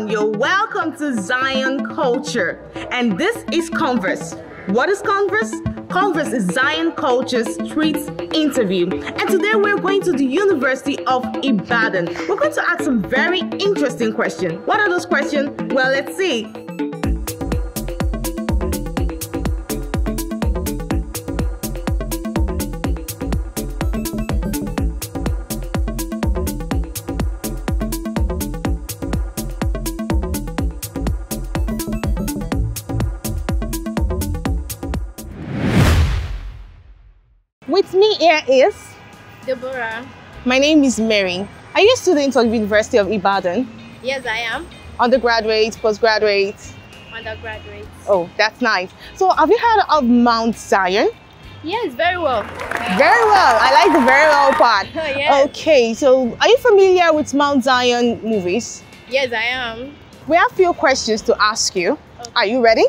everyone. You're welcome to Zion Kulture. And this is Konverse. What is Konverse? Konverse is Zion Kulture's street interview. And today we're going to the University of Ibadan. We're going to ask some very interesting questions. What are those questions? Well, let's see. Here is Deborah. my name is Mary. Are you a student of the University of Ibadan? Yes, I am. Undergraduate, postgraduate? Undergraduate. Oh, that's nice. So, have you heard of Mount Zion? Yes, very well. Very well. I like the very well part. Oh, yes. Okay, so are you familiar with Mount Zion movies? Yes, I am. We have few questions to ask you. Are you ready?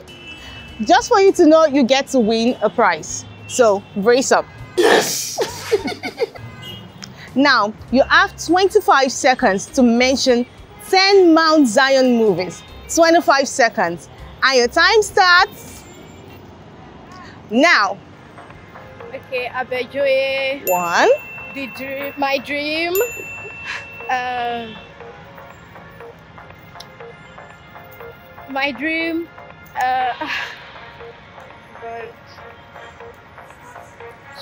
Just for you to know, you get to win a prize. So, brace up. Yes! now, you have 25 seconds to mention 10 Mount Zion movies. 25 seconds. And your time starts now. Okay, Abejoye, One, the dream, my dream. Um, my dream. Uh, God.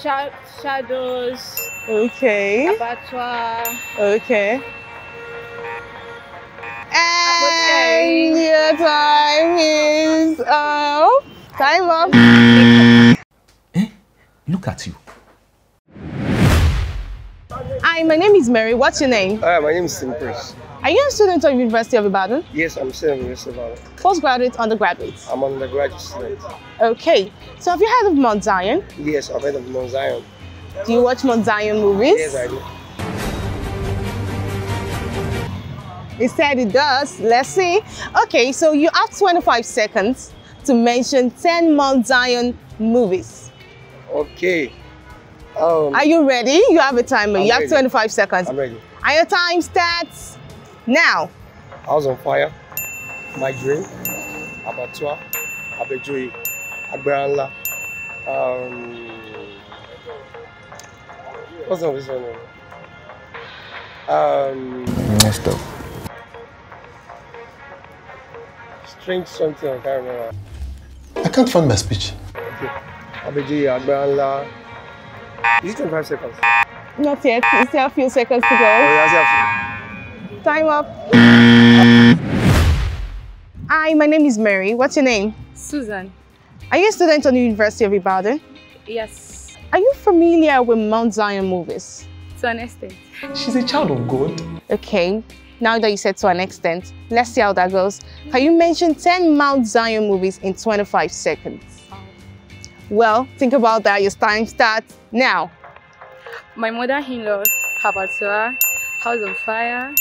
Sha- shadows, okay, abattoir. okay. Okay. And your time is up. Time up. Eh? Look at you. Hi, my name is Mary. What's your name? Hi, my name is Simpers. Are you a student of University of Ibadan? Yes, I'm still in University of Ibadan. Postgraduate, undergraduate? I'm an undergraduate student. Okay. So have you heard of Mount Zion? Yes, I've heard of Mount Zion. Do you watch Mount Zion movies? Yes, I do. He said it does. Let's see. Okay, so you have 25 seconds to mention 10 Mount Zion movies. Okay. Um, Are you ready? You have a timer. I'm you have 25 seconds. I'm ready. And your time starts now. House on Fire, My Dream, Abattoir, Abejoye, Agberanla. Um, what's the name of this one? Um, Messed up. Strange something, I can't remember. I can't find my speech. Okay. Abejoye, Agberanla. Is it 25 seconds? Not yet. You still have a few seconds to Oh, go. that's it. Time up. Hi, my name is Mary. What's your name? Susan. Are you a student on the University of Ibadan? Yes, Are you familiar with Mount Zion movies? to an extent. She's a child of God. Okay, now that you said to an extent, let's see how that goes. Can you mention 10 Mount Zion movies in 25 seconds? Well, think about that. Your time starts now. My mother-in-law, Abattoir, House on Fire,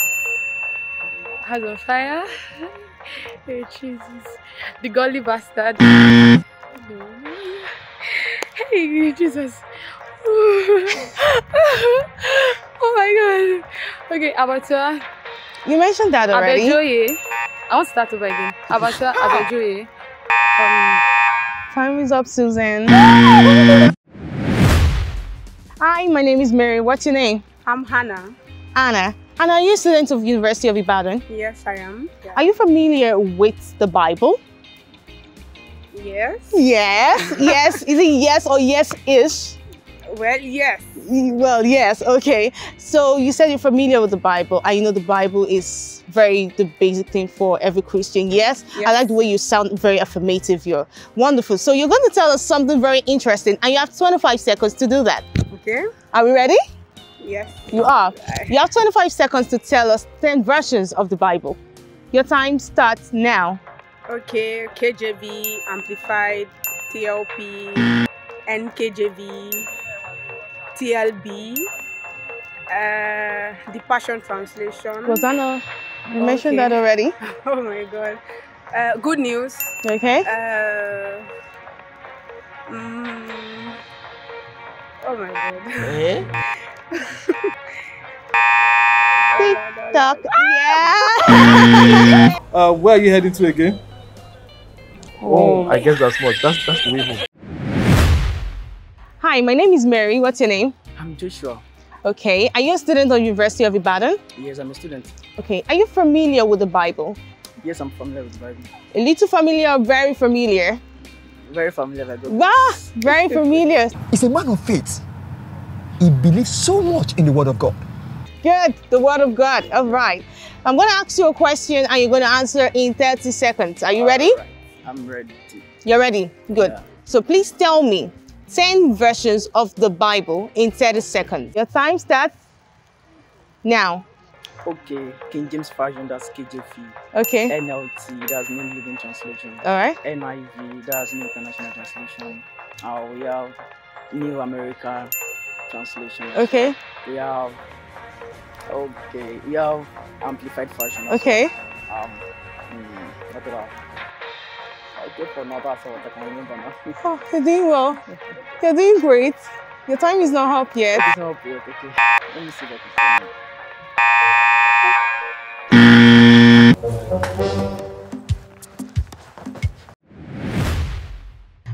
House on Fire. oh, Jesus. The Golly Bastard. Hey, Jesus. oh my God. Okay, Abattoir, You mentioned that already. Abejoye. I want to start over again. Abattoir, Abejoye. Um, Time is up, Susan. Hi, my name is Mary. What's your name? I'm Hannah. Anna. Anna, are you a student of University of Ibadan? Yes, I am. Are you familiar with the Bible? Yes. Yes. Yes. Is it yes or yes-ish? Well, yes. Well, yes, okay. So you said you're familiar with the Bible, and you know the Bible is very the basic thing for every Christian. Yes, I like the way you sound very affirmative. You're wonderful. So you're going to tell us something very interesting, and you have 25 seconds to do that. Okay. Are we ready? Yes. You are. You have 25 seconds to tell us 10 versions of the Bible. Your time starts now. Okay. KJV, Amplified, TLP, NKJV, TLB, uh, the Passion Translation. Rosanna, you mentioned Okay. that already. Oh my God. Uh, good news. Okay. Uh, mm, oh my God. TikTok. Yeah. Uh, where are you heading to again? Oh, I guess that's much. That's that's the way home. Hi, my name is Mary. What's your name? I'm Joshua. Okay. Are you a student of University of Ibadan? Yes, I'm a student. Okay. Are you familiar with the Bible? Yes, I'm familiar with the Bible. A little familiar or very familiar? Very familiar with the Bible. Wow, very familiar. He's a man of faith. He believes so much in the word of God. Good. The word of God. All right. I'm going to ask you a question and you're going to answer in 30 seconds. Are you ready? Alright, I'm ready. To. You're ready? Good. Yeah. So please tell me 10 versions of the Bible in 30 seconds. Your time starts now. Okay, King James Version, that's KJV. Okay. NLT, that's New Living Translation. All right. NIV, that's New International Translation. Oh, we have New America Translation. Okay. We have, okay, we have Amplified Version. also. Okay. Um, hmm, what I? Okay, for now, that's all I can remember now. Oh, you're doing well. You're doing great. Your time is not up yet. It's not up yet, okay. Let me see saying.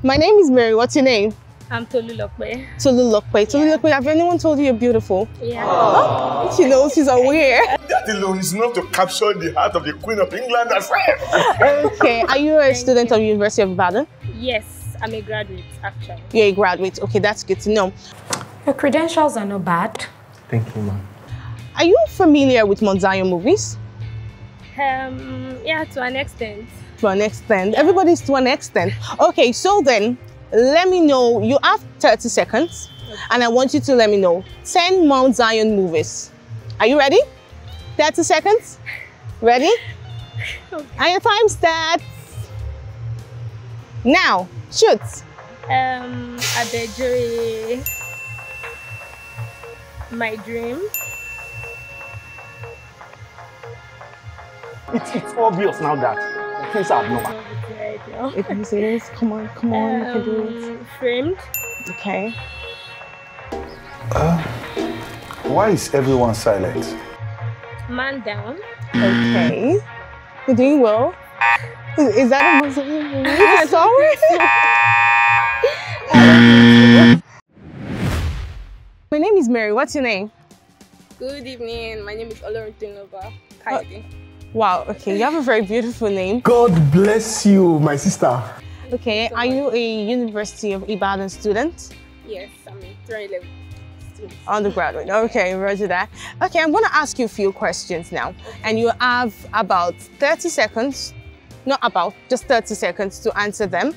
My name is Mary. What's your name? I'm Tolu Lokpe. Tolu Lokpe. Tolu Lokpe, have anyone told you you're beautiful? Yeah. She knows she's aware. That alone is enough to capture the heart of the Queen of England as well. okay. Are you a student of University of Ibadan? Yes, I'm a graduate actually. You're a graduate. Okay, that's good to know. Your credentials are not bad. Thank you, ma'am. Are you familiar with Mount Zion movies? Um, yeah, to an extent. To an extent. Everybody's to an extent. Okay, so then let me know. You have 30 seconds, and I want you to let me know 10 Mount Zion movies. Are you ready? 30 seconds? Ready? And your time starts now. Shoot. Um, Adejure. My dream. It's, it's obvious now that things are abnormal. Right now. If you say this, come on, come on, you can do it. Um, framed. Okay. Uh, why is everyone silent? Man down. Okay. You're doing well. Is, is that a Muslim movie? Sorry. My name is Mary. What's your name? Good evening. My name is Oloruntunloba uh, Kayode. Wow. Okay, you have a very beautiful name. God bless you, my sister. Okay, are you a University of Ibadan student? Yes, I'm in 311 student. Undergraduate. Okay, roger that. Okay, I'm going to ask you a few questions now, and you have about 30 seconds. Not about, just 30 seconds to answer them.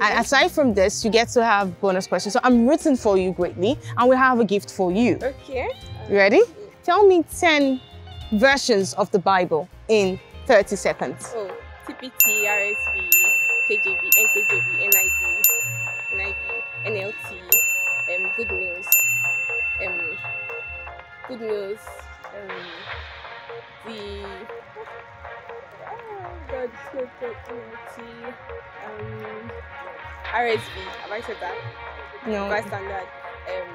And aside from this, you get to have bonus questions. So I'm rooting for you greatly, and we have a gift for you. Okay. You ready? Uh, Tell me 10 versions of the Bible in 30 seconds. Oh, TPT, RSV, KJV, NKJV, NIV, NIV, NLT, um, Good News, um, Good News, um, the oh God, good, NLT, um, RSV. Have I said that? No. Standard. Um,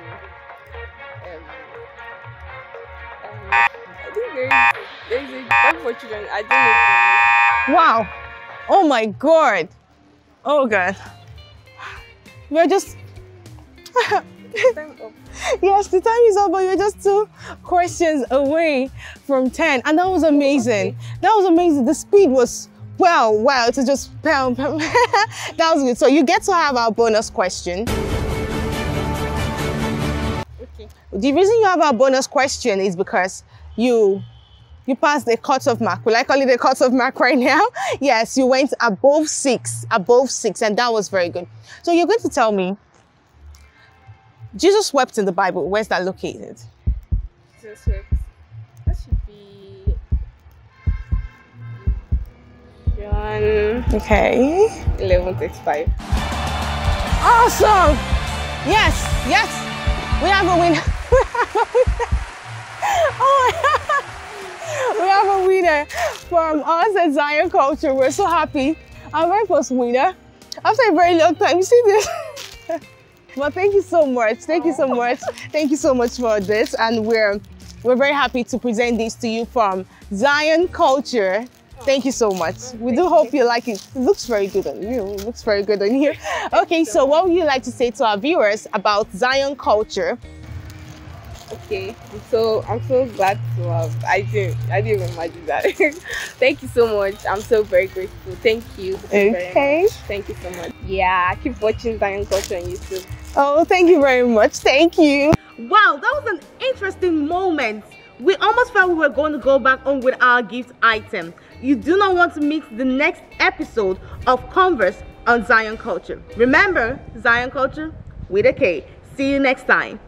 um, think there is there is a for children. I don't know. Wow. Oh my God. Oh God. We're just. Time up. yes, the time is up, but you're just two questions away from 10. And that was amazing. That was amazing. The speed was. Wow, wow, it was just pound, pound. that was good. So you get to have our bonus question. Okay. The reason you have our bonus question is because you you passed the cutoff mark. Will I call it a cutoff mark right now? Yes, you went above six, above six, and that was very good. So you're going to tell me Jesus wept in the Bible. Where's that located? Jesus wept. That should be John Okay. 11:35. Awesome. Yes, yes. We have a winner. oh We have a winner from us at Zion Kulture. We're so happy. Our very first winner. After a very long time, you see this? well, thank you so much. Thank you so much. Thank you so much for this. And we're we're very happy to present this to you from Zion Kulture Thank you so much. We do hope you like it. It looks very good on you. It looks very good on you. Okay, so what would you like to say to our viewers about Zion Kulture? Okay, so I'm so glad to have. I didn't, I didn't even imagine that. Thank you so much. I'm so very grateful. Thank you. Okay. Thank you so much. Yeah, I keep watching Zion Kulture on YouTube. Oh, thank you very much. Thank you. Wow, that was an interesting moment. We almost felt we were going to go back on with our gift item. You do not want to miss the next episode of Konverse on Zion Kulture. Remember, Zion Kulture with a K. See you next time.